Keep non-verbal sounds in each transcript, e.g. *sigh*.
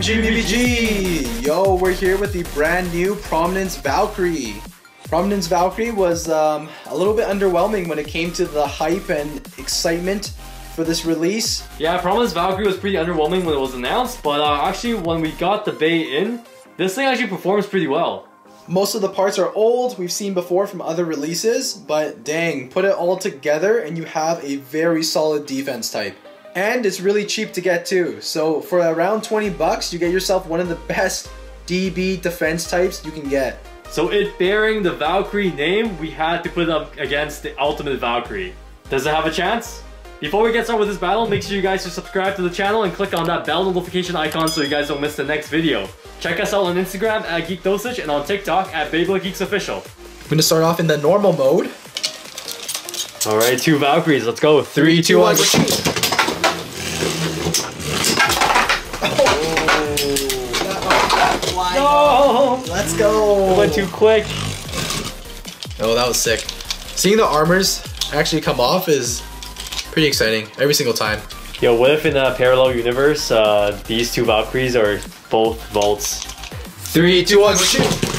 BBG! Yo, we're here with the brand new Prominence Valkyrie. Prominence Valkyrie was um, a little bit underwhelming when it came to the hype and excitement for this release. Yeah, Prominence Valkyrie was pretty underwhelming when it was announced, but uh, actually when we got the Bey in, this thing actually performs pretty well. Most of the parts are old, we've seen before from other releases, but dang, put it all together and you have a very solid defense type. And it's really cheap to get too. So for around 20 bucks, you get yourself one of the best DB defense types you can get. So it bearing the Valkyrie name, we had to put it up against the Ultimate Valkyrie. Does it have a chance? Before we get started with this battle, make sure you guys to subscribe to the channel and click on that bell notification icon so you guys don't miss the next video. Check us out on Instagram at Geek Dosage and on TikTok at Beyblade Geeks Official. I'm gonna start off in the normal mode. Alright, two Valkyries, let's go. Three, two, one, Let's go! It went too quick. Oh, that was sick. Seeing the armors actually come off is pretty exciting every single time. Yo, what if in a parallel universe, uh, these two Valkyries are both Valts? Three, two, one, shoot!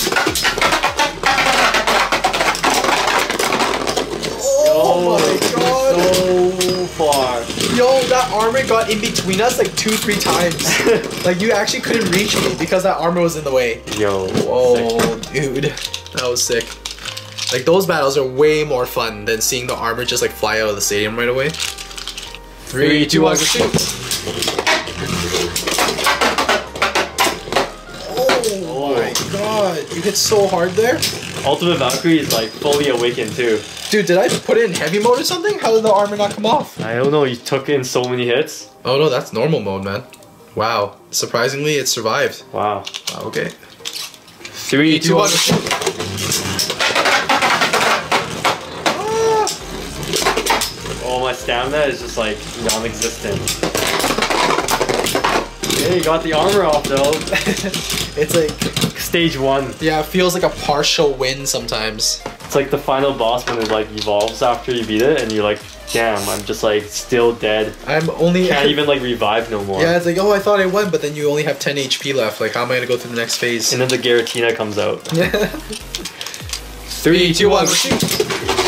Armor got in between us like two, three times. *laughs* like you actually couldn't reach me because that armor was in the way. Yo. Oh, dude, that was sick. Like those battles are way more fun than seeing the armor just like fly out of the stadium right away. Three, two, one, shoot! Oh my god, you hit so hard there. Ultimate Valkyrie is like fully awakened too. Dude, did I put it in heavy mode or something? How did the armor not come off? I don't know, you took in so many hits. Oh no, that's normal mode, man. Wow. Surprisingly, it survived. Wow. Wow, okay. Three, two, one. Ah! Oh, my stamina is just like non-existent. Yeah, you got the armor off though. *laughs* it's like, Stage one. yeah, it feels like a partial win sometimes. It's like the final boss when it like evolves after you beat it, and you're like, damn, I'm just like still dead. I'm only. Can't even like revive no more. Yeah, it's like, oh, I thought I won, but then you only have 10 HP left. Like, how am I gonna go through the next phase? And then the Giratina comes out. Yeah. *laughs* Three, two, one, That's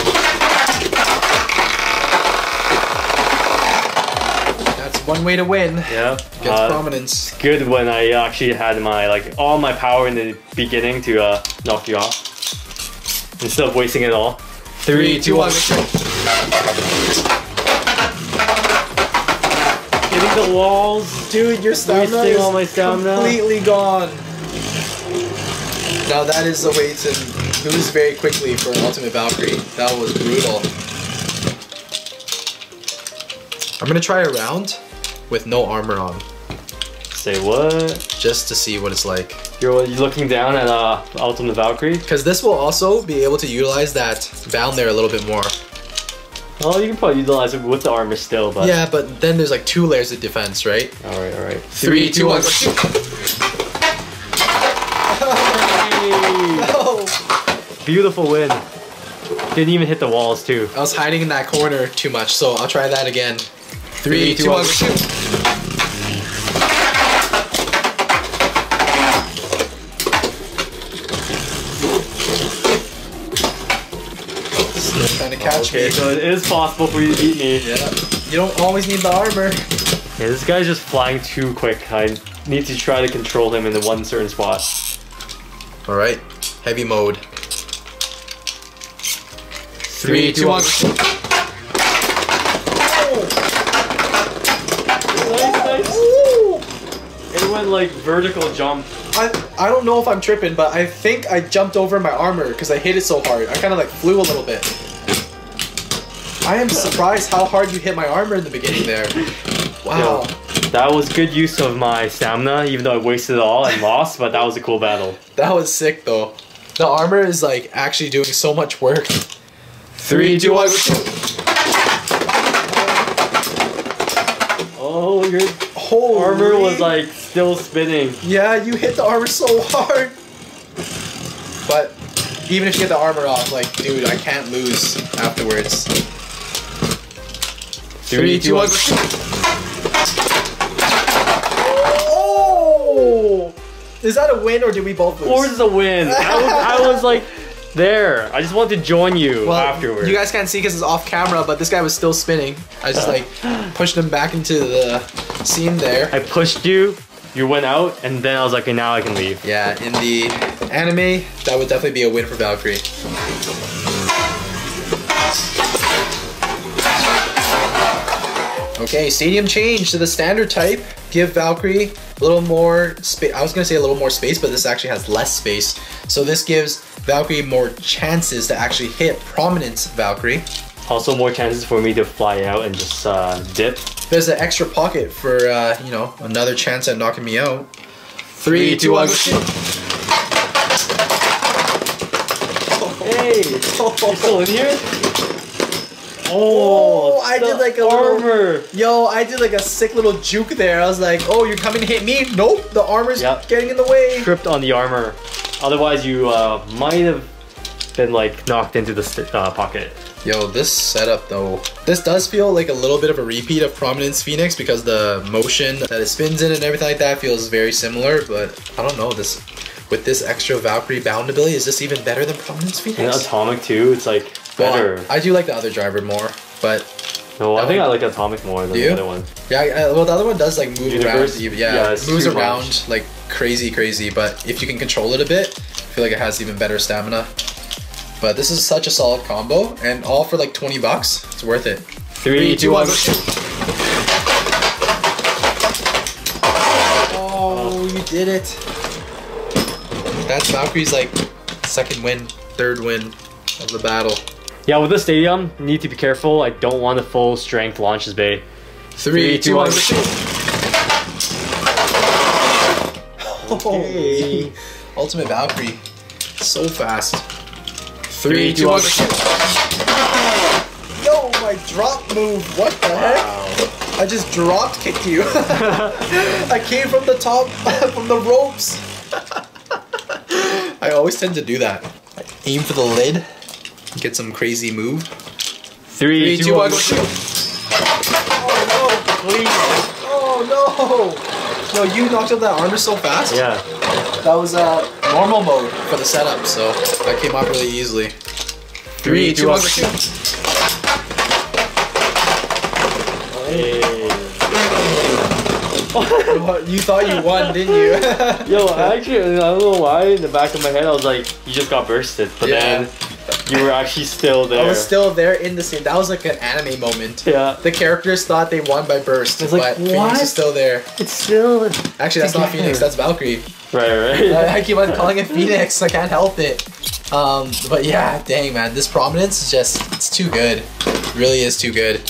one way to win. Yeah. Gets uh, prominence. good when I actually had my like all my power in the beginning to uh, knock you off instead of wasting it all. Three, two, one. Hitting the walls. Dude, your stamina Wasting is all my stamina. completely gone. Now that is the way to lose very quickly for an Ultimate Valkyrie. That was brutal. I'm gonna try a round with no armor on, Say what? just to see what it's like. You're, you're looking down at uh, Ultimate Valkyrie. Because this will also be able to utilize that bound there a little bit more. Well, you can probably utilize it with the armor still, but Yeah, but then there's like two layers of defense, right? All right, all right. Three, two, one. *laughs* Oh, Beautiful win. Didn't even hit the walls too. I was hiding in that corner too much, so I'll try that again. Three, two, one. Still trying to catch Okay, me. so it is possible for you to beat me. Yeah. You don't always need the armor. Yeah, this guy's just flying too quick. I need to try to control him in the one certain spot. All right, heavy mode. Three, two, one. Nice, nice. It went like vertical jump. I, I don't know if I'm tripping, but I think I jumped over my armor because I hit it so hard. I kind of like flew a little bit. I am surprised how hard you hit my armor in the beginning there. *laughs* Wow. Yo, that was good use of my stamina, even though I wasted it all and *laughs* lost, but that was a cool battle. That was sick though. The armor is like actually doing so much work. Three, two, one. Oh, your Holy. armor was like still spinning. Yeah, you hit the armor so hard. But even if you get the armor off, like, dude, I can't lose afterwards. Three, two, one. Oh! Is that a win or did we both lose? Of course it's a win. I was, I was like, there. I just wanted to join you well, afterwards. You guys can't see because it's off camera, but this guy was still spinning. I just like *gasps* pushed him back into the scene there. I pushed you, you went out, and then I was like, okay, now I can leave. Yeah, in the anime, that would definitely be a win for Valkyrie. Okay, stadium change to the standard type. Give Valkyrie a little more space. I was gonna say a little more space, but this actually has less space. So this gives Valkyrie more chances to actually hit Prominence Valkyrie. Also more chances for me to fly out and just uh, dip. There's an extra pocket for, uh, you know, another chance at knocking me out. Three, two, one! Hey, *laughs* you still in here? Oh, I did like a armor. Little, yo, I did like a sick little juke there. I was like, oh, you're coming to hit me? Nope, the armor's Yep. getting in the way. Tripped on the armor. Otherwise, you uh, might have been like knocked into the uh, pocket. Yo, this setup though, this does feel like a little bit of a repeat of Prominence Phoenix because the motion that it spins in and everything like that feels very similar, but I don't know, this with this extra Valkyrie bound ability, is this even better than Prominence Phoenix? And atomic too. It's like Well, better. I do like the other driver more, but no, I think one- I like atomic more than the other one. yeah, I, well the other one does like move Universe? around, yeah, Yeah, it's moves around much. like crazy, crazy. But if you can control it a bit, I feel like it has even better stamina. But this is such a solid combo, and all for like 20 bucks. It's worth it. Three, two, one. Oh, you did it. That's Valkyrie's like second win, third win of the battle. Yeah, with the stadium, need to be careful. I don't want the full strength launches bay. Three, two, one. Okay. Oh, Ultimate Valkyrie. So fast. Three, two, one. Yo, my drop move. What the heck? I just dropped kicked you. *laughs* I came from the top, *laughs* from the ropes. *laughs* I always tend to do that. Aim for the lid, get some crazy move. Three, two, one. shoot. Oh no, Please. no! Oh no! No, you knocked up that armor so fast. Yeah. That was uh, normal mode for the setup, so that came off really easily. Three, two, one. shoot. Hey. you thought you won, didn't you? *laughs* Yo, actually, I don't know why. In the back of my head, I was like, "You just got bursted," but Yeah. then you were actually still there. I was still there in the scene. That was like an anime moment. Yeah. The characters thought they won by burst, I like, but Phoenix what? is still there. It's still. Actually, that's not Phoenix. That's Valkyrie. Right, right. *laughs* I, I keep on calling it Phoenix. I can't help it. Um, but yeah, dang man, this prominence is just—it's too good. It really is too good.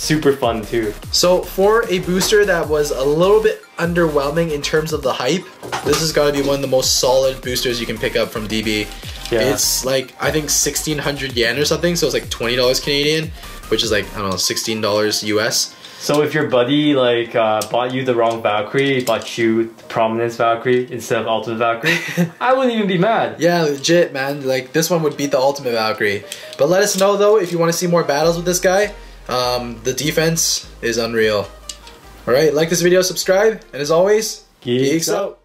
Super fun too. So for a booster that was a little bit underwhelming in terms of the hype, this has got to be one of the most solid boosters you can pick up from DB. Yeah. It's like I think 1600 yen or something, so it's like $20 Canadian, which is like I don't know, $16 US. So if your buddy like uh, bought you the wrong Valkyrie, bought you Prominence Valkyrie instead of Ultimate Valkyrie, *laughs* I wouldn't even be mad. Yeah, legit, man. Like this one would beat the ultimate Valkyrie. But let us know though if you want to see more battles with this guy. Um, the defense is unreal. All right, like this video, subscribe, and as always, Geeks geeks out. out.